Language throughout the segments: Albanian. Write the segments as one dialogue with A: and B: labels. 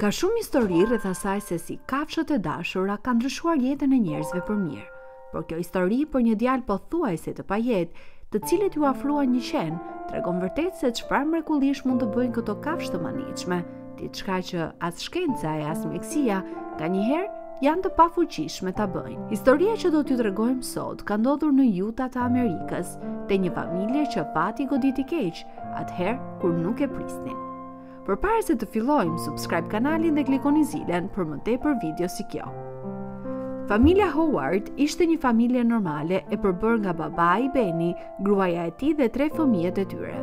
A: Ka shumë histori rreth asaj se si kafshët e dashura kanë ndryshuar jetën e njerëzve për mirë. Por kjo histori për një djalë pothuajse të pajetë, të cilit iu afrua një qen, tregon vërtet se çfarë mrekullish mund të bëjnë këto kafshë të mahnitshme, diçka që as shkenca e as mjekësia nganjëherë janë të pafuqishme ta bëjnë. Historia që do t'ju tregojmë sot ka ndodhur në Utah të Amerikës, te një familje që fati goditi keq, atëherë kur nuk e prisnin. Përpara se të fillojmë, subscribe kanalin dhe klikoni zilen për më tepër video si kjo. Familja Howard ishte një familje normale e përbërë nga babai Benny, gruaja e tij dhe tre fëmijët e tyre.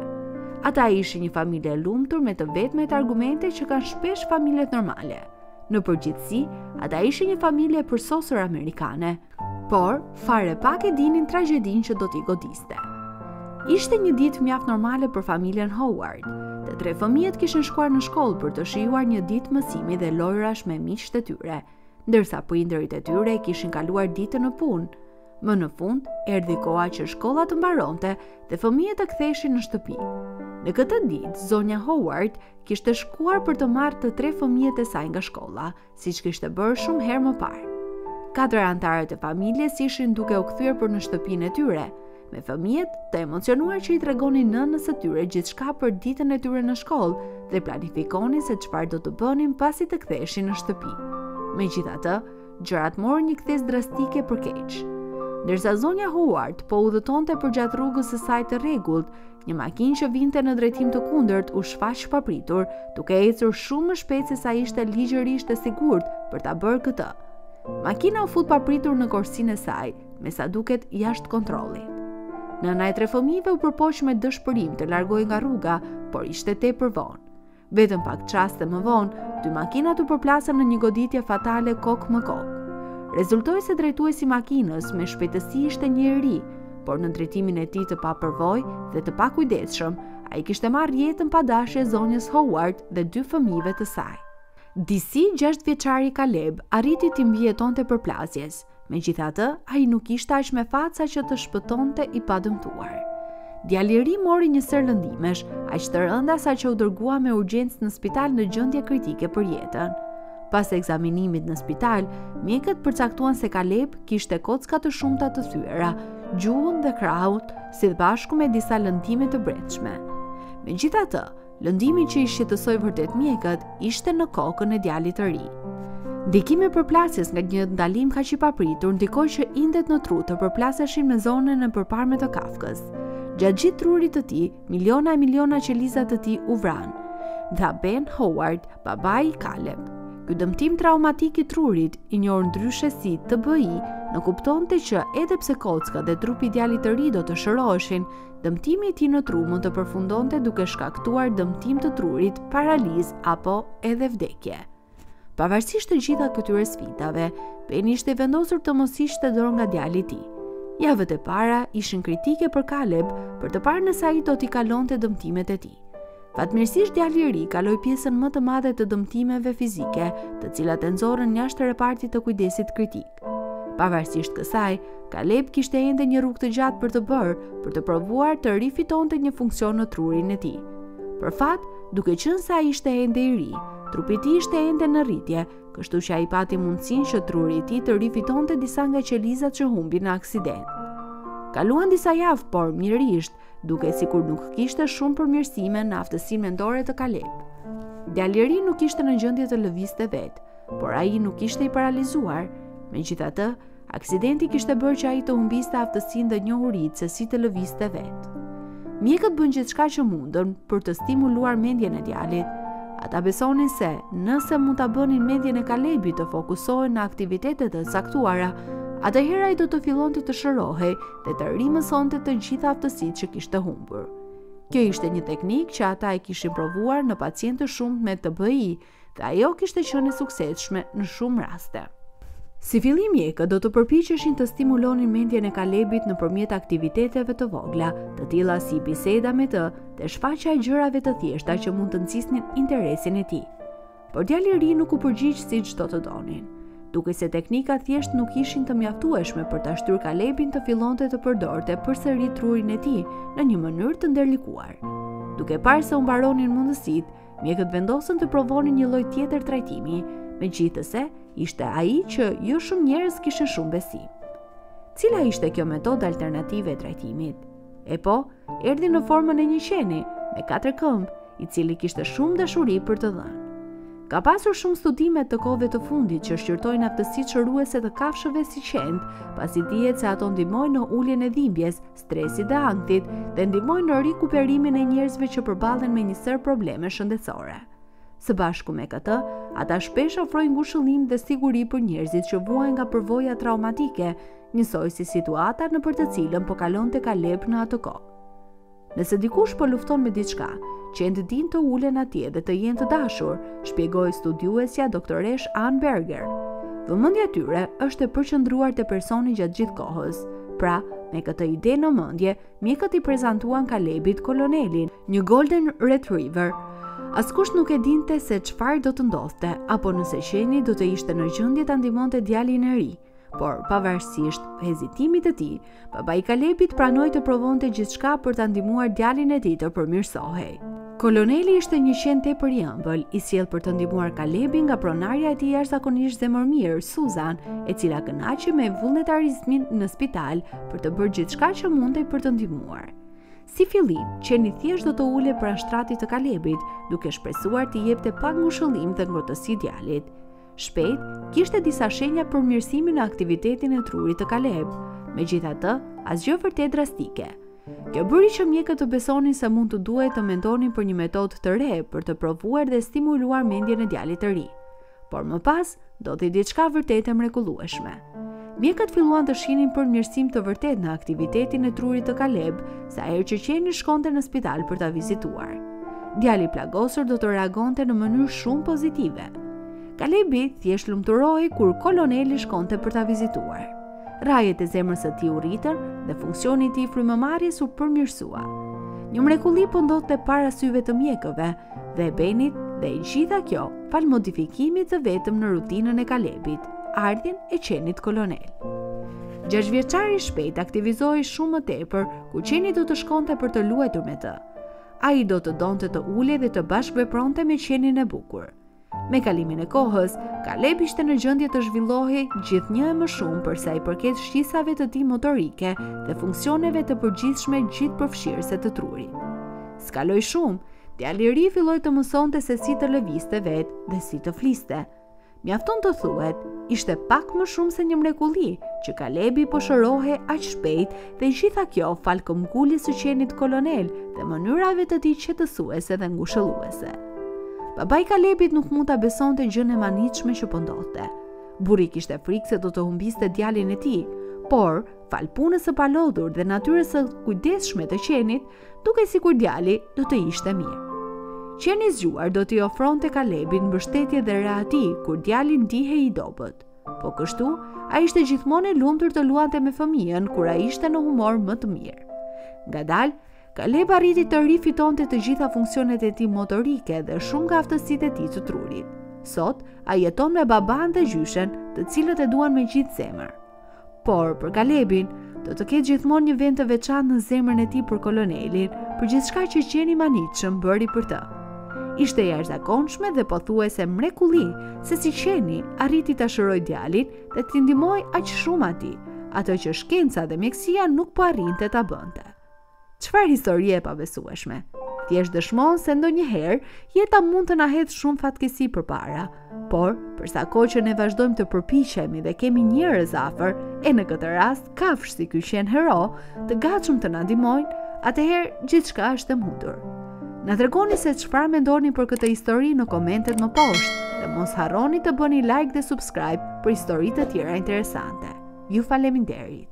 A: Ata ishin një familje e lumtur me të vetmet argumente që kanë shpesh familjet normale. Në përgjithësi, ata ishin një familje e përsosur amerikane, Por, fare pak e dinin tragjedinë që do t'i godiste. Ishte një ditë mjaft normale për familjen Howard. Të tre fëmijët kishin shkuar në shkollë për të shijuar një ditë mësimi dhe lojërash me miqtë e tyre, ndërsa prindërit e tyre kishin kaluar ditën në punë. Më në fund, erdhi koha që shkolla të mbaronte dhe fëmijët të ktheheshin në shtëpi. Në këtë ditë, zonja Howard kishte shkuar për të marrë të tre fëmijët e saj nga shkolla, siç kishte bërë shumë herë më parë. Katër anëtarët e familjes ishin duke u kthyer për në shtëpinë e tyre, me fëmijët të emocionuar që i tregonin nënës së tyre gjithçka për ditën e tyre në shkollë dhe planifikonin se çfarë do të bënin pasi të ktheheshin në shtëpi. Megjithatë, gjërat morën një kthesë drastike për keq. Ndërsa zonja Howard po udhëtonte përgjatë rrugës së saj të rregullt, Një makinë që vinte në drejtim të kundërt u shfaq papritur, duke ecur shumë më shpejt se sa ishte ligjërisht e sigurt për ta bërë këtë. Makina u fut papritur në korsinë e saj, me sa duket jashtë kontrolli. Nëna e tre fëmijëve u përpoq me dëshpërim të largohej nga rruga, por ishte tepër vonë. Vetëm pak çaste më vonë, dy makinat u përplasën në një goditje fatale kokë më kokë. Rezultoi se drejtuesi i makinës me shpejtësi ishte një i ri, por në drejtimin e tij të papërvojë dhe të pakujdesshëm, ai kishte marrë jetën pa dashje zonjës Howard dhe dy fëmijëve të saj. Disi 6 vjeçari Kaleb arriti t'i mbijetonte përplasjes, Megjithatë, ai nuk ishte aq me fat sa që të shpëtonte i padëmtuar. Djali i ri mori një sërë lëndimesh, aq të rënda sa që u dërgua me urgjencë në spital në gjendje kritike për jetën. Pas ekzaminimit në spital, mjekët përcaktuan se Kaleb kishte kocka të shumta të thyera, gjuhën dhe krahut, si dhe bashkë me disa lëndime të brendshme. Megjithatë, Lëndimi që i shqetësoi vërtet mjekët ishte në kokën e djalit të ri. Ndikimi i përplasjes nga një ndalim kaq i papritur ndikoi që indet në tru të përplaseshin me zonën e përparme të kafkës. Përgjatë gjithë trurit të tij, miliona e miliona qeliza të tij u vranë, tha Ben Howard, babai i Caleb. Ky dëmtim traumatik i trurit, i njohur ndryshe si TBI, nënkuptonte që edhe pse kocka dhe trupi i djalit të ri do të shëroheshin, Dëmtimi i tij në tru mund të përfundonte duke shkaktuar dëmtim të trurit, paralizë apo edhe vdekje. Pavarësisht të gjitha këtyre sfidave, Beni ishte i vendosur të mos hiqte dorë nga djali i tij. Javët e para ishin kritike për Kaleb për të parë nëse ai do t'i kalonte dëmtimet e tij. Fatmirësisht djali i ri kaloi pjesën më të madhe të dëmtimeve fizike, të cilat e nxorrën jashtë repartit të kujdesit kritik. Pavarësisht kësaj, Kaleb kishte ende një rrugë të gjatë për të bërë, për të provuar të rifitonte një funksion në trurin e tij. Për fat, duke qenë se ai ishte ende i ri, trupi i tij ishte ende në rritje, kështu që ai pati mundësinë që truri i tij të rifitonte disa nga qelizat që humbi në aksident. Kaluan disa javë, por mjerisht dukej sikur nuk kishte shumë përmirësime në aftësinë mendore të Kaleb. Djali i ri nuk ishte në gjendje të lëvizte vetë, Por ai nuk ishte i paralizuar, megjithatë, aksidenti kishte bërë që ai të humbiste aftësinë dhe njohuritë se si të lëvizte vetë. Mjekët bënë gjithçka që mundën për të stimuluar mendjen e djalit. Ata besonin se nëse mund ta bënin mendjen e Kalebit të fokusohej në aktivitete të caktuara, atëherë ai do të fillonte të shërohej dhe të rimësonte të gjitha aftësitë që kishte humbur. Kjo ishte një teknikë që ata e kishin provuar në pacientë shumë më të mëdhenj, dhe ajo kishte qenë e suksesshme në shumë raste. Si fillim mjekët do të përpiqeshin të stimulonin mendjen e Kalebit nëpërmjet aktiviteteve të vogla, të tilla si biseda me të dhe shfaqja e gjërave të thjeshta që mund të nxisnin interesin e tij. Por djali i ri nuk u përgjigj siç do të donin. Dukej se teknikat thjesht nuk ishin të mjaftueshme për ta shtyrë Kalebin të fillonte të përdorte përsëri trurin e tij në një mënyrë të ndërlikuar. Duke parë se u mbaronin mundësitë, Mjekët vendosën të provonin një lloj tjetër trajtimi, megjithëse ishte ai që jo shumë njerëz kishin shumë besim. Cila ishte kjo metodë alternative e trajtimit? Epo, erdhi në formën e një qeni me katër këmbë, i cili kishte shumë dashuri për të dhënë. Ka pasur shumë studime të kohëve të fundit që shqyrtojnë aftësitë shëruese të kafshëve si qentë, pasi dihet se ato ndihmojnë në uljen e dhimbjes, stresit dhe ankthit dhe ndihmojnë në rikuperimin e njerëzve që përballen me një sërë probleme shëndetësore. Së bashku me këtë, ata shpesh ofrojnë ngushëllim dhe siguri për njerëzit që vuajnë nga përvoja traumatike, njësoj si situata nëpër të cilën po kalonte Kaleb në atë kohë. Nëse dikush po lufton me diçka, qentë dinë të ulen atje dhe të jenë të dashur, shpjegoi studiuesja doktoreshë Ann Berger. Vëmendja e tyre është e përqendruar te personi gjatë gjithë kohës, Pra, me këtë ide në mendje, mjekët i prezantuan Kalebit kolonelin, një golden retriever. Askush nuk e dinte se çfarë do të ndodhte, apo nëse qeni do të ishte në gjendje ta ndihmonte djalin e ri. Por, pavarësisht hezitimit të tij, babai i Kalebit pranoi të provonte gjithçka për ta ndihmuar djalin e tij të përmirësohej. Koloneli ishte një qen tepër i ëmbël, i sjellë për të ndihmuar Kalebin nga pronarja e tij jashtëzakonisht zemërmirë, Suzan, e cila kënaqej me vullnetarizmin në spital për të bërë gjithçka që mundej për të ndihmuar. Si fillim, qeni thjesht do të ulej pranë shtratit të Kalebit, duke shpresuar t'i jepte pak ngushëllim dhe ngrohtësi djalit. Shpejt, kishte disa shenja përmirësimi në aktivitetin e trurit të Kaleb, megjithatë, asgjë vërtet drastike. Kjo bëri që mjekët të besonin se mund të duhej të mendonin për një metodë të re për të provuar dhe stimuluar mendjen e djalit të ri. Por më pas, ndodhi diçka vërtet e mrekullueshme. Mjekët filluan të shihnin përmirësim të vërtetë në aktivitetin e trurit të Kaleb, sa herë që qeni shkonte në spital për ta vizituar. Djali i plagosur do të reagonte në mënyrë shumë pozitive. Kalebi thjesht lumturohej kur koloneli shkonte për ta vizituar. Rrahjet e zemrës së tij u rritën dhe funksioni i tij i frymëmarrjes u përmirësua. Një mrekulli po ndodhte para syve të mjekëve, dhe e Benit dhe e gjitha kjo falë modifikimit të vetëm në rutinën e Kalebit, ardhjen e qenit kolonel. Gjashtëvjeçari shpejt aktivizohej shumë më tepër, kur qeni do të shkonte për të luajtur me të. Ai do të donte të ulej dhe të bashkëvepronte me qenin e bukur. Me kalimin e kohës, Kaleb ishte në gjendje të zhvillohej gjithnjë e më shumë për sa i përket shqisave të tij motorike dhe funksioneve të përgjithshme gjithëpërfshirëse të trurit. S'kaloi shumë, djali i ri filloi të mësonte se si të lëvizte vetë dhe si të fliste. Mjafton të thuhet, ishte pak më shumë se një mrekulli që Kalebi po shërohej aq shpejt Dhe e gjitha kjo falë këmbguljes së qenit kolonel dhe mënyrave të tij qetësuese dhe ngushëlluese. Babai i Kalebit nuk mund ta besonte gjënë e mahnitshme që po ndodhte. Burri kishte frikë se do të humbiste djalin e tij, por falë punës së palodhur dhe natyrës së kujdesshme të qenit, dukej sikur djali do të ishte mirë. Qeni i zgjuar do t'i ofronte Kalebit mbështetje dhe rehati kur djali ndihej i dobët. Po kështu, ai ishte gjithmonë e lumtur të luante me fëmijën, kur ai ishte në humor më të mirë. Ngadalë, Kaleb arriti të rifitonte të gjitha funksionet e tij motorike dhe shumë nga aftësitë e tij të trurit. Sot, ai jeton me babanë dhe gjyshen, të cilët e duan me gjithë zemër. Por, për Kalebin, do të ketë gjithmonë një vend të veçantë në zemrën e tij për kolonelin, për gjithçka që qeni i mahnitshëm bëri për të. Ishte e jashtëzakonshme dhe pothuajse mrekulli se si qeni arriti ta shërojë djalin dhe ta ndihmojë aq shumë atij, atë që shkenca dhe mjekësia nuk po arrinte ta bënte. Çfarë historie e pabesueshme! Thjesht dëshmon se ndonjëherë jeta mund të na hedhë shumë fatkeqësi përpara, por për sa kohë që ne vazhdojmë të përpiqemi dhe kemi njerëz afër, e në këtë rast kafshë si ky qen hero, të gatshëm të na ndihmojnë, atëherë gjithçka është e mundur. Na tregoni se çfarë mendoni për këtë histori në komentet më poshtë dhe mos harroni të bëni like dhe subscribe për histori të tjera interesante. Ju faleminderit!